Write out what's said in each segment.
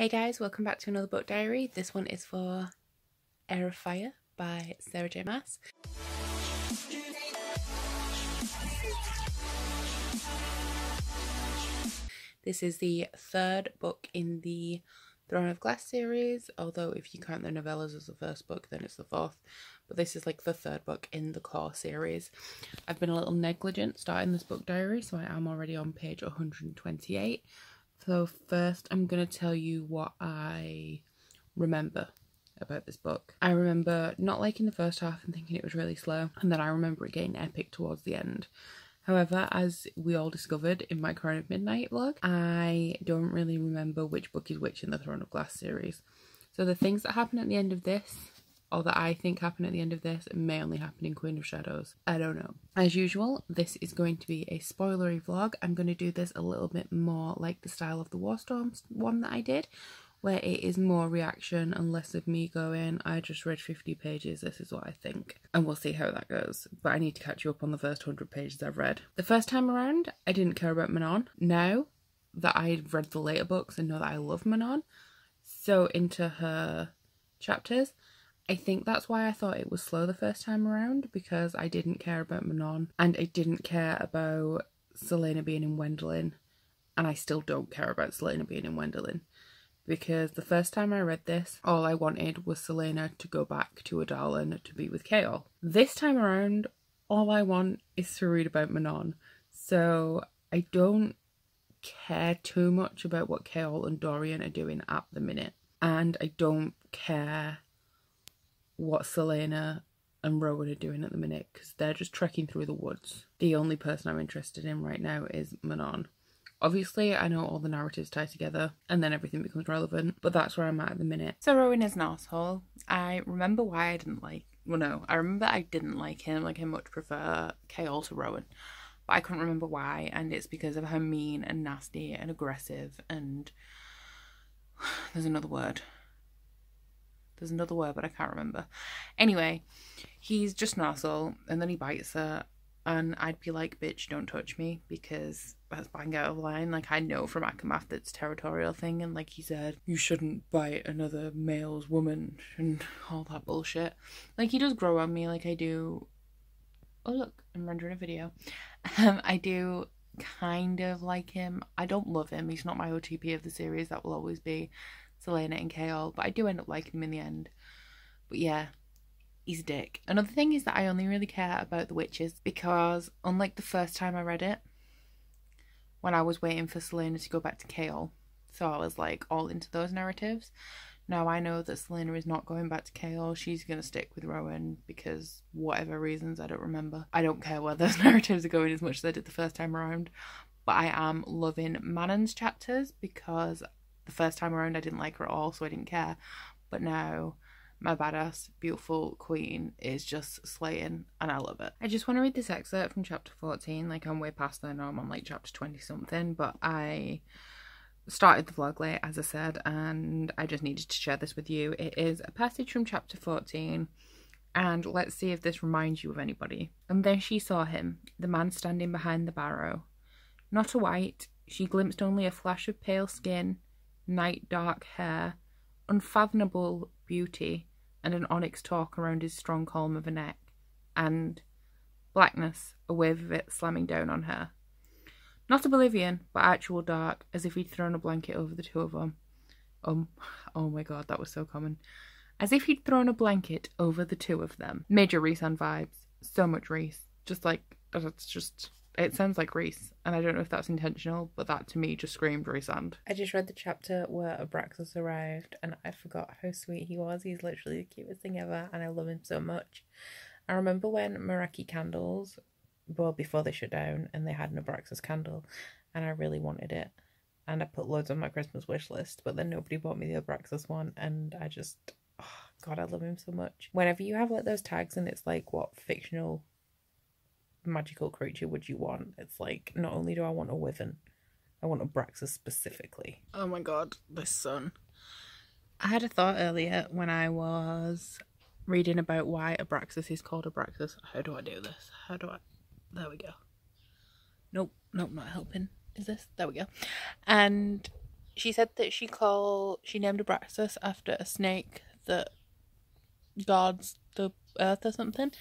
Hey guys, welcome back to another book diary. This one is for Heir of Fire by Sarah J. Maas. This is the third book in the Throne of Glass series, although if you count the novellas as the first book, then it's the fourth. But this is like the third book in the core series. I've been a little negligent starting this book diary, so I am already on page 128. So, first, I'm going to tell you what I remember about this book. I remember not liking the first half and thinking it was really slow, and then I remember it getting epic towards the end. However, as we all discovered in my Crown of Midnight vlog, I don't really remember which book is which in the Throne of Glass series. So the things that happen at the end of this, or that I think happen at the end of this, may only happen in Queen of Shadows. I don't know. As usual, this is going to be a spoilery vlog. I'm going to do this a little bit more like the style of the Warstorm one that I did, where it is more reaction and less of me going, I just read 50 pages, this is what I think. And we'll see how that goes. But I need to catch you up on the first 100 pages I've read. The first time around, I didn't care about Manon. Now that I've read the later books and know that I love Manon, so into her chapters, I think that's why I thought it was slow the first time around because I didn't care about Manon and I didn't care about Celaena being in Wendlyn and I still don't care about Celaena being in Wendlyn because the first time I read this, all I wanted was Celaena to go back to Adarlan to be with Chaol. This time around, all I want is to read about Manon. So I don't care too much about what Chaol and Dorian are doing at the minute. And I don't care what Celaena and Rowan are doing at the minute because they're just trekking through the woods. The only person I'm interested in right now is Manon. Obviously, I know all the narratives tie together and then everything becomes relevant, but that's where I'm at at the minute. So, Rowan is an asshole. I remember why I didn't like, well, no, I remember I didn't like him. Like, I much prefer Chaol to Rowan, but I couldn't remember why, and it's because of how mean and nasty and aggressive and there's another word. There's another word, but I can't remember. Anyway, he's just an asshole, and then he bites her, and I'd be like, bitch, don't touch me because that's bang out of line. Like, I know from ACOMAF that's territorial thing, and like he said, you shouldn't bite another male's woman and all that bullshit. Like, he does grow on me, like I do. Oh, look, I'm rendering a video. Um, I do kind of like him. I don't love him, he's not my OTP of the series, that will always be Celaena and Chaol, but I do end up liking him in the end. But yeah, he's a dick. Another thing is that I only really care about the witches because, unlike the first time I read it, when I was waiting for Celaena to go back to Chaol, so I was like all into those narratives. Now I know that Celaena is not going back to Chaol. She's going to stick with Rowan because whatever reasons, I don't remember. I don't care where those narratives are going as much as I did the first time around. But I am loving Manon's chapters because the first time around I didn't like her at all, so I didn't care. But now my badass, beautiful queen is just slaying and I love it. I just want to read this excerpt from chapter 14. Like, I'm way past there now, I'm on like chapter 20 something, but I started the vlog late, as I said, and I just needed to share this with you. It is a passage from chapter 14, and let's see if this reminds you of anybody. And then she saw him, the man standing behind the barrow. Not a white, she glimpsed only a flash of pale skin, night dark hair, unfathomable beauty, and an onyx torc around his strong column of a neck, and blackness, a wave of it slamming down on her. Not oblivion, but actual dark, as if he'd thrown a blanket over the two of them. Um, oh my god, that was so common. As if he'd thrown a blanket over the two of them. Major Rhysand vibes. So much Rhys. Just like, that's just, it sounds like Rhys, And I don't know if that's intentional, but that to me just screamed Rhys and. I just read the chapter where Abraxas arrived and I forgot how sweet he was. He's literally the cutest thing ever and I love him so much. I remember when Meraki candles well before they shut down and they had an Abraxas candle and I really wanted it and I put loads on my Christmas wish list but then nobody bought me the Abraxas one and I just oh, god I love him so much whenever you have like those tags and it's like what fictional magical creature would you want it's like not only do I want a wyvern I want Abraxas specifically oh my god this sun I had a thought earlier when I was reading about why Abraxas is called Abraxas how do I do this how do I there we go. Nope, nope, not helping. Is this? There we go. And she said that she called she named Abraxas after a snake that guards the earth or something,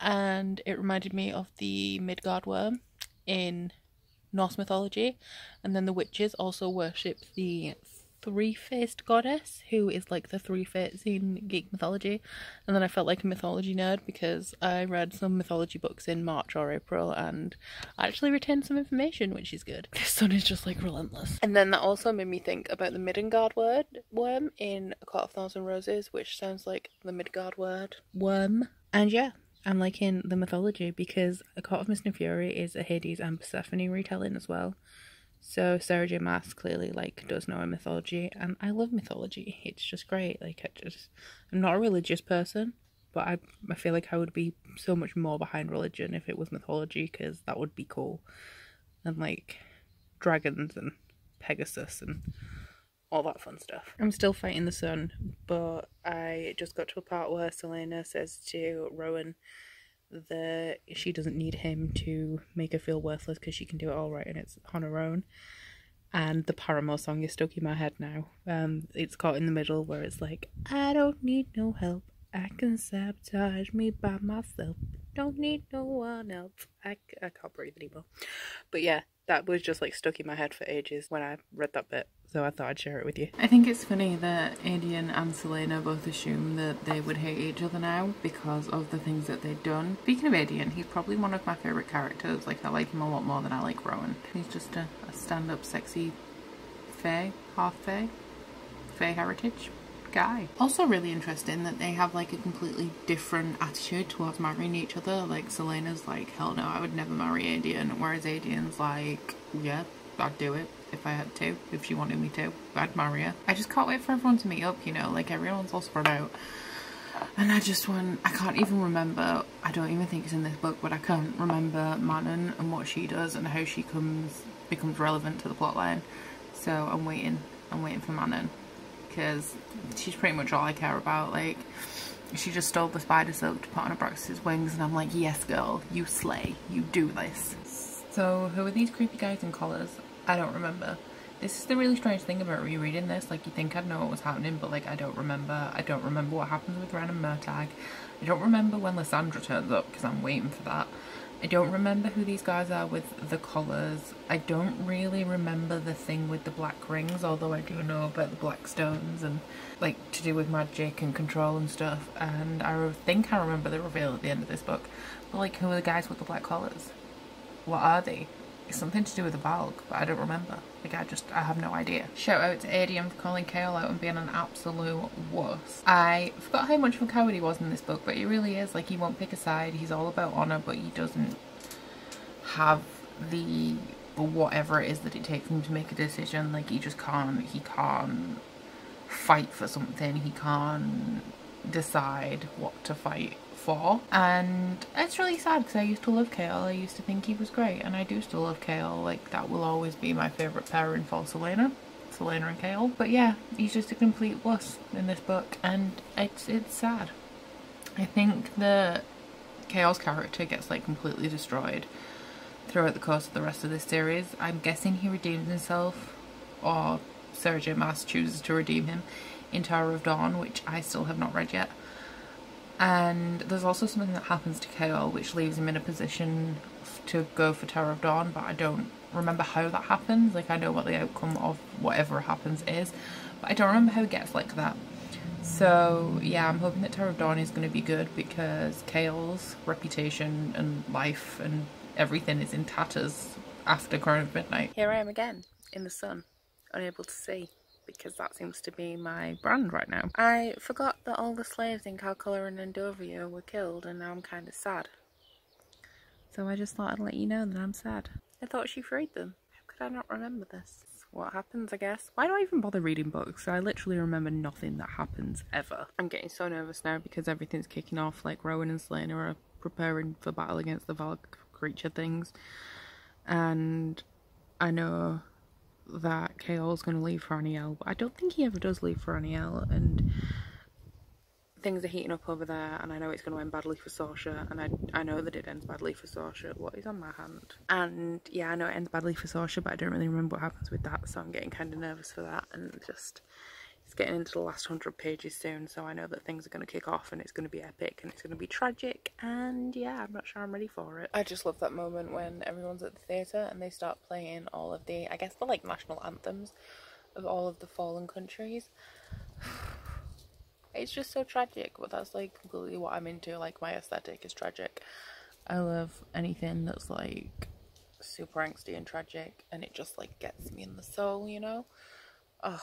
and it reminded me of the Midgard worm in Norse mythology, and then the witches also worship the three-faced goddess who is like the three fates in Greek mythology and then I felt like a mythology nerd because I read some mythology books in March or April and I actually retained some information which is good. This sun is just like relentless. And then that also made me think about the Middengard word worm in A Court of Thorns and Roses which sounds like the Midgard word worm. And yeah, I'm liking the mythology because A Court of Mist and Fury is a Hades and Persephone retelling as well. So Sarah J. Maas clearly like does know a mythology, and I love mythology. It's just great. Like I just, I'm not a religious person, but I I feel like I would be so much more behind religion if it was mythology because that would be cool, and like dragons and Pegasus and all that fun stuff. I'm still fighting the sun, but I just got to a part where Celaena says to Rowan that she doesn't need him to make her feel worthless because she can do it all right and it's on her own. And the Paramore song is stuck in my head now. Um, it's caught in the middle where it's like, I don't need no help. I can sabotage me by myself. Don't need no one else. I, I can't breathe anymore. But yeah, that was just like stuck in my head for ages when I read that bit so I thought I'd share it with you. I think it's funny that Aedion and Celaena both assume that they would hate each other now because of the things that they've done. Speaking of Aedion, he's probably one of my favourite characters. Like, I like him a lot more than I like Rowan. He's just a, a stand-up sexy fae, half fae, fae heritage guy. Also really interesting that they have like a completely different attitude towards marrying each other. Like Celaena's like, hell no, I would never marry Aedion, whereas Aedion's like, yeah, I'd do it if I had to, if she wanted me to. I'd marry her. I just can't wait for everyone to meet up, you know, like everyone's all spread out. And I just want, I can't even remember, I don't even think it's in this book, but I can't remember Manon and what she does and how she comes, becomes relevant to the plotline. So I'm waiting, I'm waiting for Manon. Because she's pretty much all I care about, like, she just stole the spider silk to put on her Abraxas' wings and I'm like, yes girl, you slay, you do this. So who are these creepy guys in collars? I don't remember. This is the really strange thing about rereading this. Like, you think I'd know what was happening, but, like, I don't remember. I don't remember what happens with Ren and Murtaugh. I don't remember when Lysandra turns up, because I'm waiting for that. I don't remember who these guys are with the collars. I don't really remember the thing with the black rings, although I do know about the black stones and, like, to do with magic and control and stuff. And I think I remember the reveal at the end of this book. But, like, who are the guys with the black collars? What are they? Something to do with the Valg, but I don't remember. Like, I just, I have no idea. Shout out to Aedion for calling Chaol out and being an absolute wuss. I forgot how much of a coward he was in this book, but he really is. Like, he won't pick a side. He's all about honour, but he doesn't have the whatever it is that it takes him to make a decision. Like, he just can't, he can't fight for something. He can't decide what to fight for and it's really sad because I used to love Chaol. I used to think he was great and I do still love Chaol. Like that will always be my favourite pairing for Celaena. Celaena and Chaol. But yeah, he's just a complete wuss in this book and it's it's sad. I think that Chaol's character gets like completely destroyed throughout the course of the rest of this series. I'm guessing he redeems himself or Sarah J Maas chooses to redeem him in Tower of Dawn, which I still have not read yet. And there's also something that happens to Chaol which leaves him in a position to go for Tower of Dawn but I don't remember how that happens. Like I know what the outcome of whatever happens is but I don't remember how it gets like that. So yeah I'm hoping that Tower of Dawn is going to be good because Chaol's reputation and life and everything is in tatters after Crown of Midnight. Here I am again in the sun unable to see because that seems to be my brand right now. I forgot that all the slaves in Calaculla and Endovier were killed and now I'm kind of sad. So I just thought I'd let you know that I'm sad. I thought she freed them. How could I not remember this? What happens, I guess. Why do I even bother reading books? I literally remember nothing that happens ever. I'm getting so nervous now because everything's kicking off. Like Rowan and Celaena are preparing for battle against the Valg creature things. And I know that Chaol's going to leave for Anielle, but I don't think he ever does leave for Anielle, and things are heating up over there and I know it's going to end badly for Sorscha, and I, I know that it ends badly for Sorscha. What is on my hand? And yeah, I know it ends badly for Sorscha, but I don't really remember what happens with that so I'm getting kind of nervous for that and just getting into the last hundred pages soon so I know that things are going to kick off and it's going to be epic and it's going to be tragic and yeah I'm not sure I'm ready for it. I just love that moment when everyone's at the theatre and they start playing all of the I guess the like national anthems of all of the fallen countries. It's just so tragic but that's like completely what i'm into like my aesthetic is tragic. I love anything that's like super angsty and tragic and it just like gets me in the soul you know? Oh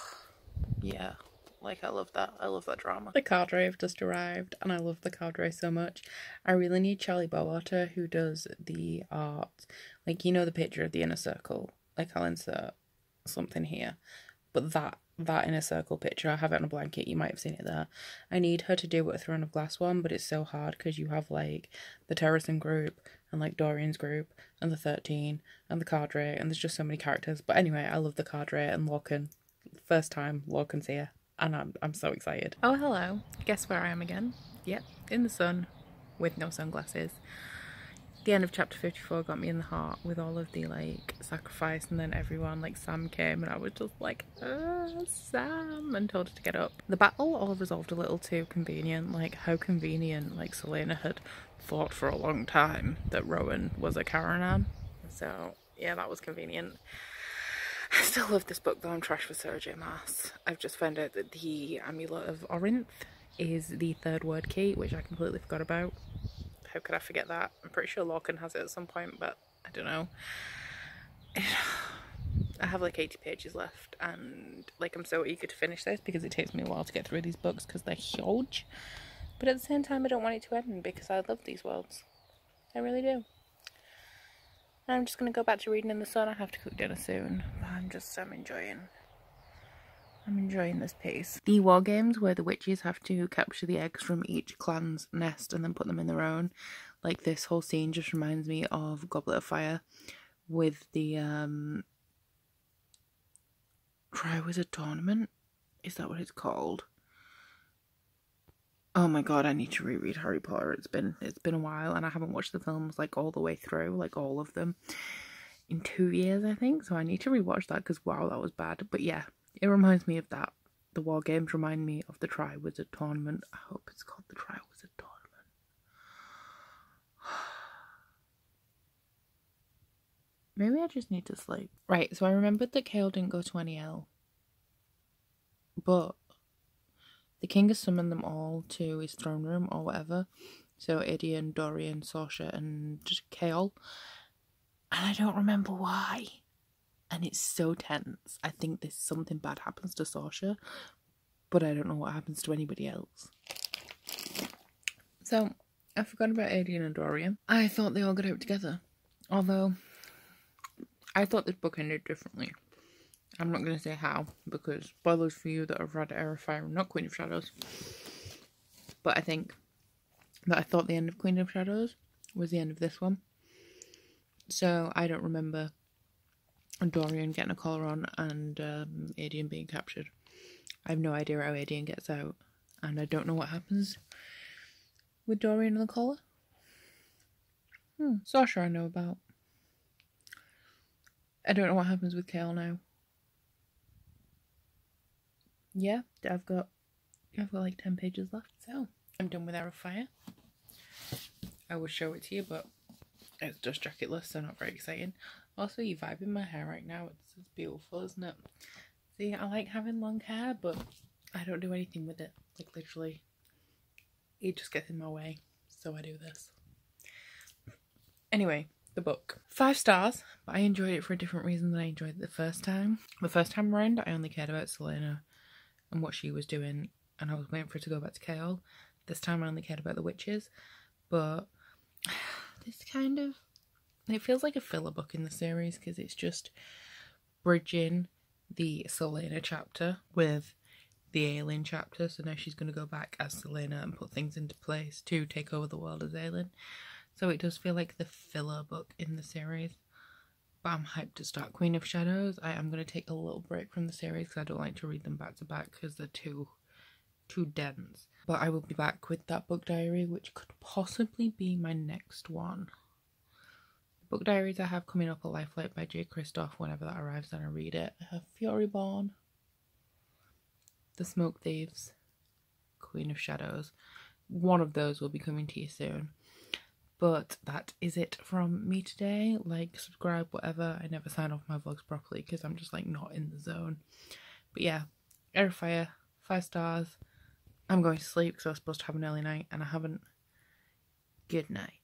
yeah like i love that i love that drama the cadre have just arrived and i love the cadre so much i really need charlie bowater who does the art like you know the picture of the inner circle like i'll insert something here but that that inner circle picture. I have it on a blanket. You might have seen it there. I need her to do a Throne of Glass one, but it's so hard because you have like the Terrasen group and like Dorian's group and the 13 and the cadre and there's just so many characters. But anyway, I love the cadre and Lorcan. First time Lorcan's here and I'm, I'm so excited. Oh, hello. Guess where I am again? Yep, in the sun with no sunglasses the end of chapter 54 got me in the heart with all of the like sacrifice and then everyone like Sam came and I was just like uh, Sam and told her to get up. The battle all resolved a little too convenient like how convenient like Celaena had thought for a long time that Rowan was a Carranam so yeah that was convenient. I still love this book though I'm trash for Sarah J Maas. I've just found out that the Amulet of Orynth is the third Wyrdkey which I completely forgot about how could I forget that? I'm pretty sure Lorcan has it at some point, but I don't know. I have like 80 pages left and like I'm so eager to finish this because it takes me a while to get through these books because they're huge. But at the same time I don't want it to end because I love these worlds. I really do. I'm just going to go back to reading in the sun. I have to cook dinner soon. But I'm just, I'm enjoying I'm enjoying this piece. The war games where the witches have to capture the eggs from each clan's nest and then put them in their own. Like this whole scene just reminds me of Goblet of Fire with the um Triwizard Tournament. Is that what it's called? Oh my god, I need to reread Harry Potter. It's been it's been a while and I haven't watched the films like all the way through, like all of them in 2 years I think. So I need to rewatch that cuz wow, that was bad. But yeah, it reminds me of that. The war games remind me of the Triwizard Tournament. I hope it's called the Triwizard Tournament. Maybe I just need to sleep. Right, so I remembered that Chaol didn't go to Anielle. But the king has summoned them all to his throne room or whatever. So Aedion, Dorian, Sorscha, and Chaol. And I don't remember why and it's so tense. I think this something bad happens to Sorscha, but I don't know what happens to anybody else. So I forgot about Aedion and Dorian. I thought they all got out together, although I thought this book ended differently. I'm not going to say how because spoilers for you that have read Heir of Fire and not Queen of Shadows. But I think that I thought the end of Queen of Shadows was the end of this one. So I don't remember Dorian getting a collar on and um, Aedion being captured. I have no idea how Aedion gets out, and I don't know what happens with Dorian and the collar. Hmm, Sorscha I know about. I don't know what happens with Chaol now. Yeah, I've got I've got like ten pages left, so I'm done with of Fire. I will show it to you, but it's just jacketless, so not very exciting. Also, you vibing my hair right now. It's, it's beautiful, isn't it? See, I like having long hair, but I don't do anything with it. Like, literally, it just gets in my way. So I do this. Anyway, the book. Five stars, but I enjoyed it for a different reason than I enjoyed it the first time. The first time around, I only cared about Celaena and what she was doing, and I was waiting for her to go back to Chaol. This time I only cared about the witches, but this kind of it feels like a filler book in the series because it's just bridging the Celaena chapter with the Aelin chapter. So now she's going to go back as Celaena and put things into place to take over the world as Aelin. So it does feel like the filler book in the series. But I'm hyped to start Queen of Shadows. I am going to take a little break from the series because I don't like to read them back to back because they're too too dense. But I will be back with that book diary, which could possibly be my next one. The book diaries I have coming up are Lifelight by Jay Kristoff whenever that arrives and I read it. I have Furyborn, The Smoke Thieves, Queen of Shadows. One of those will be coming to you soon. But that is it from me today. Like, subscribe, whatever. I never sign off my vlogs properly because I'm just like not in the zone. But yeah, Airfire, five stars. I'm going to sleep because I was supposed to have an early night and I haven't. Good night.